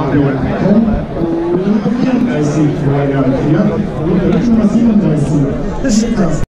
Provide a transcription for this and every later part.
Marionetten und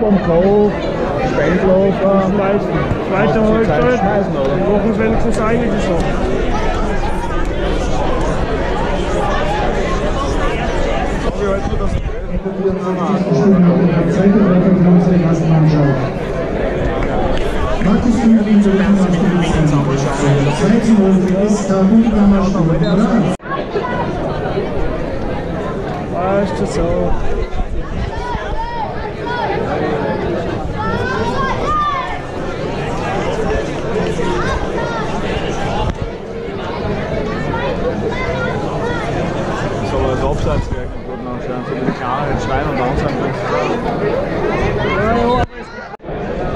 Vom Kauf, Halbzeit. schmeißen, oder? Wir machen es wenigstens einige so. Markus Kühling zu Rücken aus dem Linken. 2 zu 0 für Ista Bundamer Sturm. Weißt du so. soll als Abseits gerechnet worden anscheinend. So mit kleinen Schwein und langsam.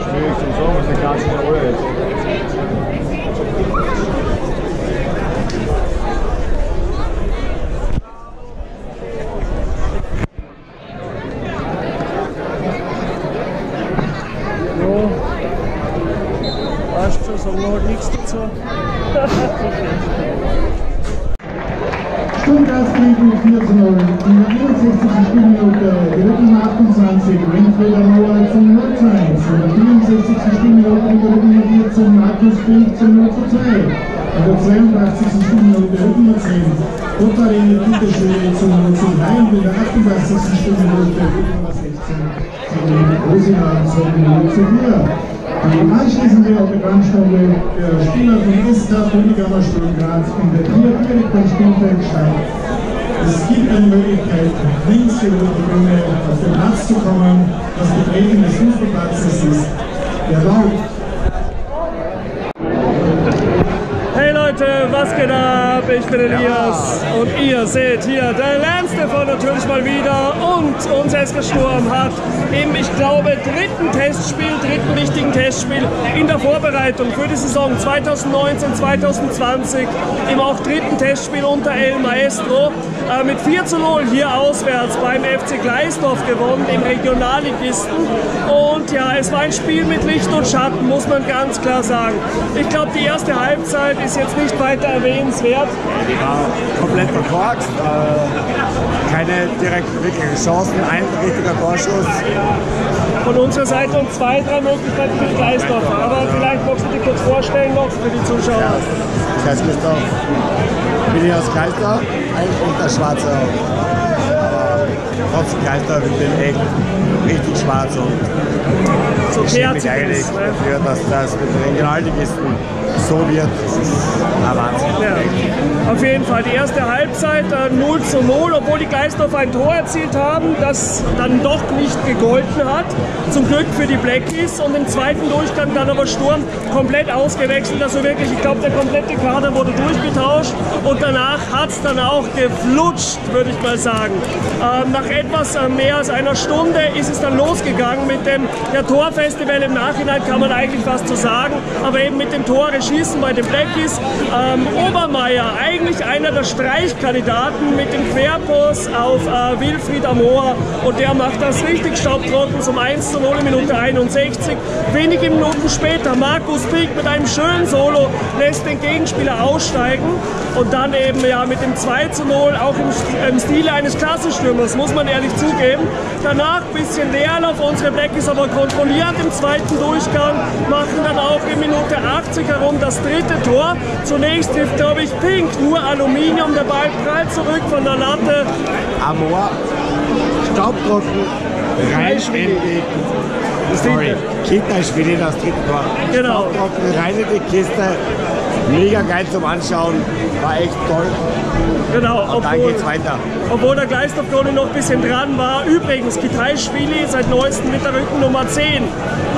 Schwierig zu sagen, was die ganzen Ruhe jetzt. Ja. Weißt du, sagen wir halt nichts dazu. Stuttgart gegen 4 zu 0. In der 61. Spielminute geritten 28 Winfried Mauer zum 0 zu 1. In der 64. Spielminute geritten 14 Markus Fink zum 0 zu 2. In der 82. Spielminute geritten 10 Ottarine Güterschwede zum 0 zu 3. Und in der 88. Spielminute geritten 16 Sabine Rosinger zum 0 zu 4. Die anschließende Autogrammstunde der Spieler von Ista Bundesliga Sturm Graz in der Tier direkt beim Spielfeld statt. Es gibt eine Möglichkeit, links über die Bühne auf den Platz zu kommen. Das Betreten des Fußballplatzes ist erlaubt. Ich bin Elias und ihr seht hier der Lernstefan natürlich mal wieder und unser SK Sturm hat im, ich glaube, dritten Testspiel, dritten wichtigen Testspiel in der Vorbereitung für die Saison 2019-2020 im auch dritten Testspiel unter El Maestro äh, mit 4 zu 0 hier auswärts beim FC Gleisdorf gewonnen, im Regionalligisten. Und ja, es war ein Spiel mit Licht und Schatten, muss man ganz klar sagen. Ich glaube, die erste Halbzeit ist jetzt nicht weiter erwähnenswert. Die war komplett verkorkst. Äh, keine direkten wirklichen Chancen, ein richtiger Torschuss. Von unserer Seite und zwei, drei Möglichkeiten für Gleisdorf. Aber vielleicht magst du dir kurz vorstellen noch für die Zuschauer. Ich heiße Christoph, bin ich aus Kreisdorf, eigentlich der Schwarze. Aber trotzdem Kreisdorf, ich bin echt richtig schwarz und So ich eigentlich das. Ne? dafür, dass das mit den Regionalligisten so wird. Ja. Auf jeden Fall die erste Halbzeit äh, 0 zu 0, obwohl die Gleisdorf ein Tor erzielt haben, das dann doch nicht gegolten hat. Zum Glück für die Blackies und im zweiten Durchgang dann aber Sturm komplett ausgewechselt. Also wirklich, ich glaube, der komplette Kader wurde durchgetauscht und danach hat es dann auch geflutscht, würde ich mal sagen. Ähm, nach etwas äh, mehr als einer Stunde ist es dann losgegangen mit dem, der Torfest Festival im Nachhinein kann man eigentlich was zu sagen, aber eben mit dem Tore schießen bei den Blackies. Ähm, Obermeier, eigentlich einer der Streichkandidaten mit dem Querpass auf äh, Wilfried Amor und der macht das richtig staubtrocken zum 1 zu 0 in Minute 61. Wenige Minuten später Markus Pick mit einem schönen Solo lässt den Gegenspieler aussteigen und dann eben ja mit dem 2 zu 0 auch im, im Stile eines Klassenstürmers, muss man ehrlich zugeben. Danach ein bisschen Leerlauf, unsere Blackies aber kontrolliert im zweiten Durchgang, machen dann auch in Minute 80 herum das dritte Tor. Zunächst trifft, glaube ich, Pink nur Aluminium, der Ball prallt zurück von der Latte. Amor, Staubtrocken, reinständig. Sorry, Kinderspiele, das dritte Tor. Genau. Staubtrocken, rein in die Kiste. Mega geil zum Anschauen. War echt toll. Genau, Und dann obwohl, geht's weiter. obwohl der Gleisdorf-Krone noch ein bisschen dran war. Übrigens, Kitaischwili seit neuestem mit der Rückennummer 10.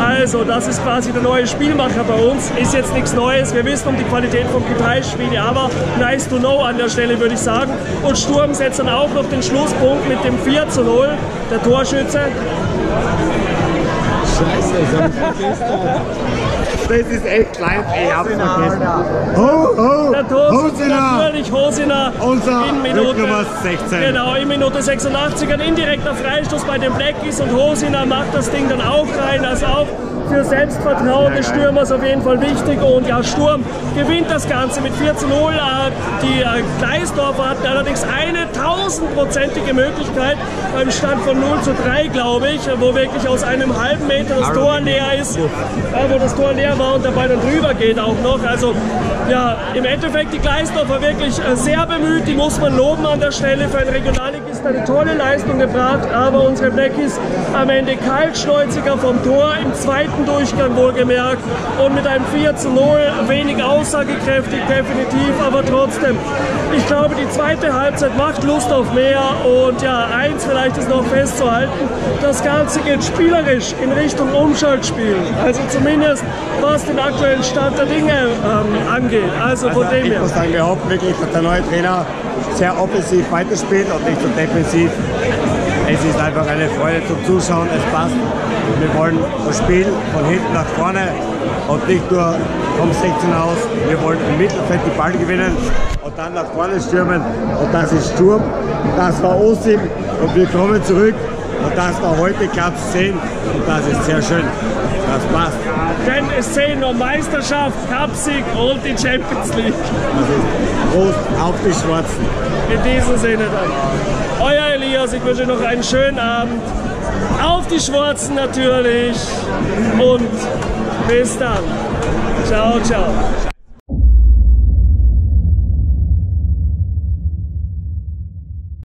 Also, das ist quasi der neue Spielmacher bei uns. Ist jetzt nichts Neues. Wir wissen um die Qualität von Kitaischwili, aber nice to know an der Stelle, würde ich sagen. Und Sturm setzt dann auch noch den Schlusspunkt mit dem 4 zu 0. Der Torschütze. Das ist echt live, ich hab's vergessen. Ho, ho, Der Tor Hosina! natürlich Hosina Unser in Minute, Rücknummer 16. Genau, in Minute 86 ein indirekter Freistoß bei den Blackies und Hosina macht das Ding dann auch rein. Also auch für Selbstvertrauen des Stürmers auf jeden Fall wichtig. Und ja, Sturm gewinnt das Ganze mit 4 zu 0. Äh, Die äh, Gleisdorfer hatten allerdings eine tausendprozentige Möglichkeit beim Stand von 0 zu 3, glaube ich, wo wirklich aus einem halben Meter das Tor leer ist, äh, wo das Tor leer war und Ball dann drüber geht auch noch. Also ja, im Endeffekt die Gleisdorfer wirklich äh, sehr bemüht, die muss man loben an der Stelle. Für einen Regionalligist eine tolle Leistung gebracht, aber unsere Blackies am Ende kaltschnäuziger vom Tor im zweiten Durchgang wohlgemerkt und mit einem 4 zu 0 wenig aussagekräftig definitiv, aber trotzdem. Ich glaube, die zweite Halbzeit macht Lust auf mehr und ja, eins vielleicht ist noch festzuhalten, das Ganze geht spielerisch in Richtung Umschaltspiel, also zumindest was den aktuellen Stand der Dinge ähm, angeht. Also von Also dem ich her. muss sagen, wir hoffen wirklich, der neue Trainer sehr offensiv weiterspielt und nicht so defensiv. Es ist einfach eine Freude zum Zuschauen, es passt. Wir wollen das Spiel von hinten nach vorne und nicht nur vom 16 aus. Wir wollen im Mittelfeld die Ball gewinnen und dann nach vorne stürmen. Und das ist Sturm, das war Osim und wir kommen zurück. Und das war heute Platz 10 und das ist sehr schön. Das passt. Denn es zählen nur Meisterschaft, Cupsieg und die Champions League. Prost auf die Schwarzen. In diesem Sinne dann. Euer Elias, ich wünsche noch einen schönen Abend. Auf die Schwarzen natürlich. Und bis dann. Ciao, ciao.